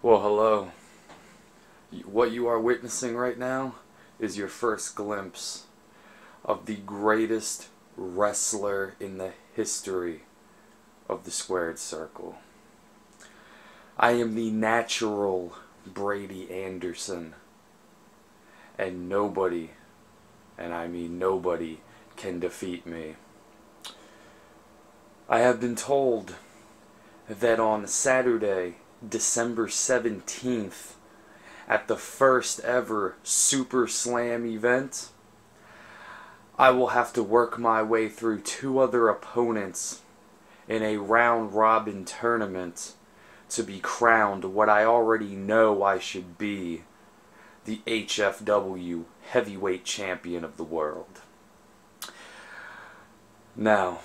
Well, hello. What you are witnessing right now is your first glimpse of the greatest wrestler in the history of the squared circle. I am the natural Brady Anderson. And nobody, and I mean nobody, can defeat me. I have been told that on Saturday, December 17th, at the first ever Super Slam event, I will have to work my way through two other opponents in a round robin tournament to be crowned what I already know I should be the HFW heavyweight champion of the world. Now,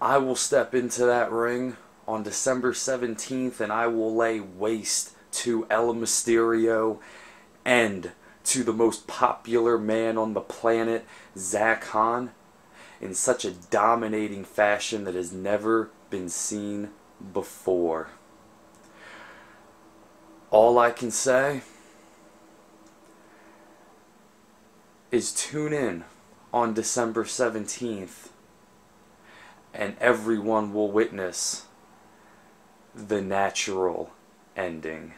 I will step into that ring on December 17th and I will lay waste to El Mysterio and to the most popular man on the planet, Zach Hahn, in such a dominating fashion that has never been seen before. All I can say is tune in on December 17th and everyone will witness the natural ending.